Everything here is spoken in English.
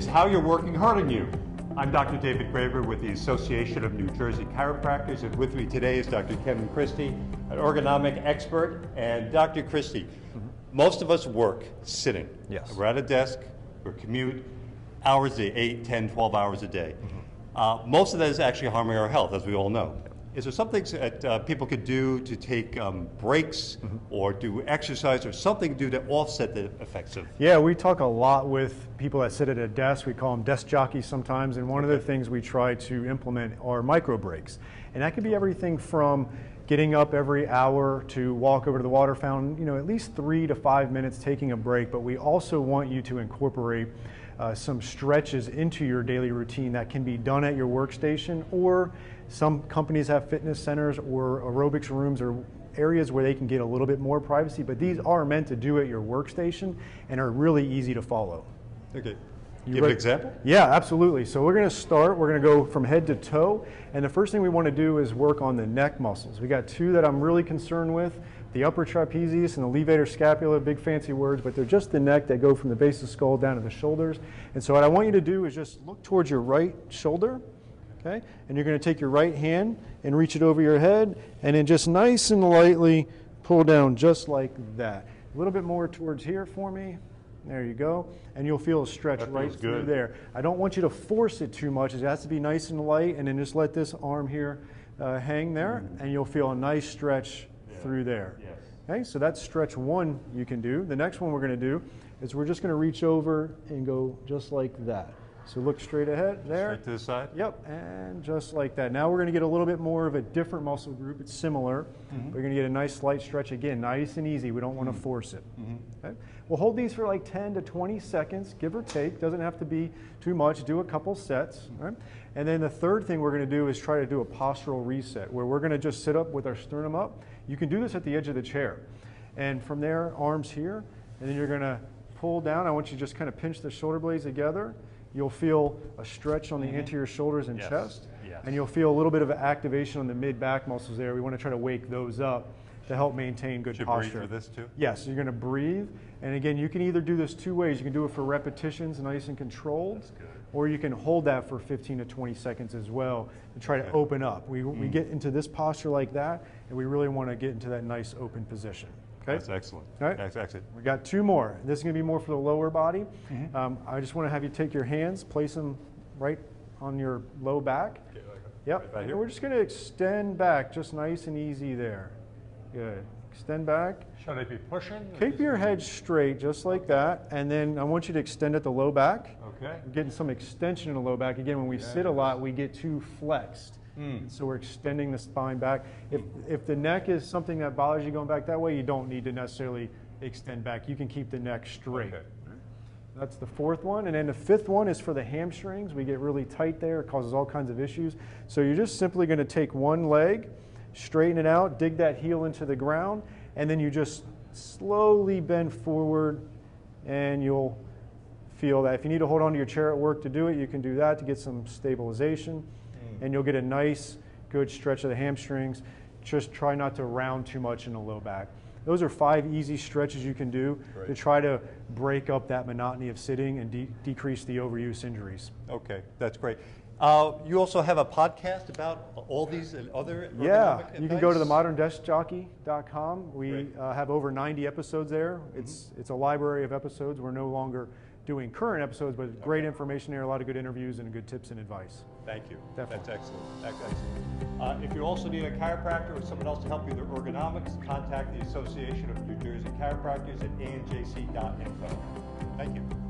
Is how you're working hurting you? I'm Dr. David Graver with the Association of New Jersey Chiropractors, and with me today is Dr. Kevin Christie, an ergonomic expert. And Dr. Christie, most of us work sitting. Yes. We're at a desk, we commute hours a day, 8, 10, 12 hours a day. Uh, most of that is actually harming our health, as we all know. Is there something that uh, people could do to take um, breaks or do exercise or something to do to offset the effects of? Yeah, we talk a lot with people that sit at a desk. We call them desk jockeys sometimes. And one of the things we try to implement are micro breaks. And that could be everything from getting up every hour to walk over to the water fountain, you know, at least three to five minutes taking a break. But we also want you to incorporate uh, some stretches into your daily routine that can be done at your workstation or some companies have fitness centers or aerobics rooms or areas where they can get a little bit more privacy, but these are meant to do at your workstation and are really easy to follow. Okay. You Give an example? Yeah, absolutely. So we're going to start, we're going to go from head to toe, and the first thing we want to do is work on the neck muscles. We got two that I'm really concerned with, the upper trapezius and the levator scapula, big fancy words, but they're just the neck that go from the base of the skull down to the shoulders. And so what I want you to do is just look towards your right shoulder, okay? And you're going to take your right hand and reach it over your head, and then just nice and lightly pull down just like that. A little bit more towards here for me. There you go. And you'll feel a stretch That right through good. there. I don't want you to force it too much. It has to be nice and light, and then just let this arm here uh, hang there, and you'll feel a nice stretch through there. Yes. Okay, so that's stretch one you can do. The next one we're going to do is we're just going to reach over and go just like that. So look straight ahead there. Straight to the side? Yep, and just like that. Now we're going to get a little bit more of a different muscle group. It's similar. Mm-hmm. We're going to get a nice light stretch again, nice and easy. We don't want to mm-hmm. force it. Mm-hmm. Okay? We'll hold these for like 10 to 20 seconds, give or take. Doesn't have to be too much. Do a couple sets. Right? And then the third thing we're going to do is try to do a postural reset, where we're going to just sit up with our sternum up. You can do this at the edge of the chair. And from there, arms here, and then you're going to pull down. I want you to just kind of pinch the shoulder blades together. You'll feel a stretch on the mm-hmm. anterior shoulders and Yes, chest. yes. And you'll feel a little bit of activation on the mid back muscles there. We want to try to wake those up to help maintain good Should posture. breathe for this too? Yes, you're going to breathe. And again, you can either do this two ways. You can do it for repetitions, nice and controlled, good. or you can hold that for 15 to 20 seconds as well to try to open up. We, we mm. get into this posture like that, and we really want to get into that nice open position. Okay? That's excellent. All right. That's excellent. We got two more. This is going to be more for the lower body. Mm-hmm. Um, I just want to have you take your hands, place them right on your low back. Yep. Right here? And we're just going to extend back, just nice and easy there. Good. Extend back. Should I be pushing? Keep your head straight, just like that. And then I want you to extend at the low back. Okay. We're getting some extension in the low back. Again, when we sit a lot, we get too flexed. Mm. So we're extending the spine back. If, if the neck is something that bothers you going back that way, you don't need to necessarily extend back. You can keep the neck straight. Okay. That's the fourth one. And then the fifth one is for the hamstrings. We get really tight there, it causes all kinds of issues. So you're just simply going to take one leg, straighten it out, dig that heel into the ground, and then you just slowly bend forward and you'll feel that. If you need to hold onto your chair at work to do it, you can do that to get some stabilization. And you'll get a nice, good stretch of the hamstrings. Just try not to round too much in the low back. Those are five easy stretches you can do to try to break up that monotony of sitting and de- decrease the overuse injuries. Okay, that's great. Uh, you also have a podcast about all these and other Yeah, you can go to the moderndeskjockey.com. We uh, have over 90 episodes there. It's it's a library of episodes. We're no longer doing current episodes, but great information there, a lot of good interviews and good tips and advice. Thank you. Definitely. That's excellent. That's excellent. Uh, if you also need a chiropractor or someone else to help you with ergonomics, contact the Association of New Jersey Chiropractors at anjc.info. Thank you.